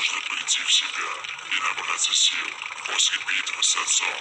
должны прийти в себя и набраться сил после битвы с отцом.